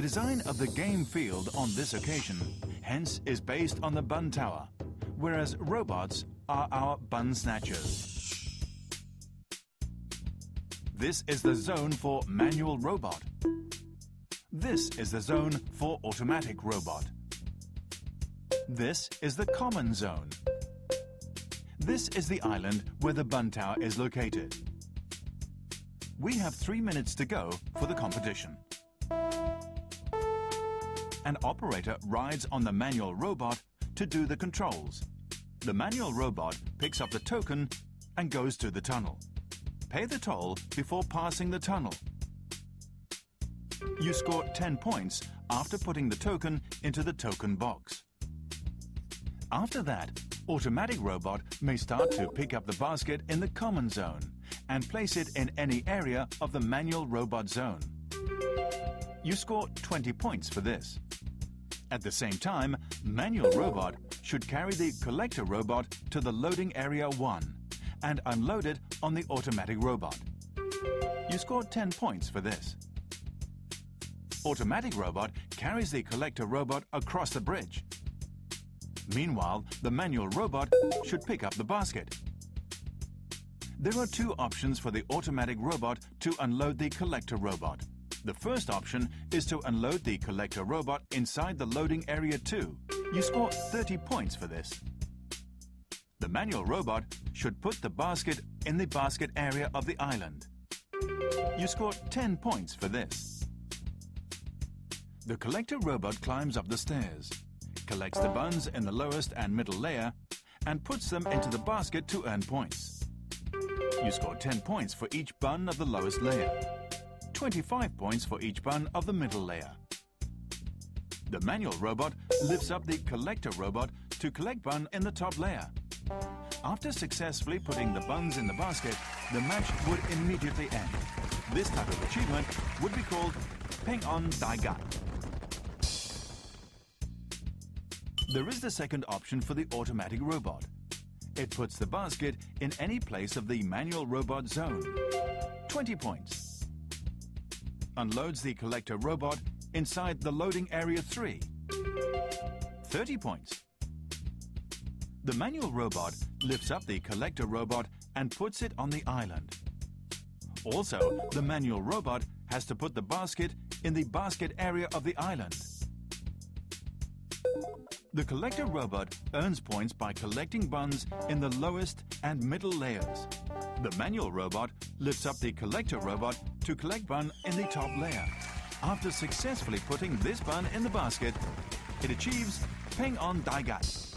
The design of the game field on this occasion, hence, is based on the bun tower, whereas robots are our bun snatchers. This is the zone for manual robot. This is the zone for automatic robot. This is the common zone. This is the island where the bun tower is located. We have three minutes to go for the competition. An operator rides on the manual robot to do the controls. The manual robot picks up the token and goes to the tunnel. Pay the toll before passing the tunnel. You score 10 points after putting the token into the token box. After that, automatic robot may start to pick up the basket in the common zone and place it in any area of the manual robot zone. You score 20 points for this. At the same time, manual robot should carry the collector robot to the loading area 1 and unload it on the automatic robot. You score 10 points for this. Automatic robot carries the collector robot across the bridge. Meanwhile, the manual robot should pick up the basket. There are two options for the automatic robot to unload the collector robot. The first option is to unload the collector robot inside the loading area 2. You score 30 points for this. The manual robot should put the basket in the basket area of the island. You score 10 points for this. The collector robot climbs up the stairs, collects the buns in the lowest and middle layer, and puts them into the basket to earn points. You score 10 points for each bun of the lowest layer, 25 points for each bun of the middle layer. The manual robot lifts up the collector robot to collect bun in the top layer. After successfully putting the buns in the basket, the match would immediately end. This type of achievement would be called Peng On Dai Gat. There is the second option for the automatic robot. It puts the basket in any place of the manual robot zone. 20 points. Unloads the collector robot inside the loading area 3. 30 points. The manual robot lifts up the collector robot and puts it on the island. Also, the manual robot has to put the basket in the basket area of the island. The collector robot earns points by collecting buns in the lowest and middle layers. The manual robot lifts up the collector robot to collect bun in the top layer. After successfully putting this bun in the basket, it achieves Peng On Dai Gat.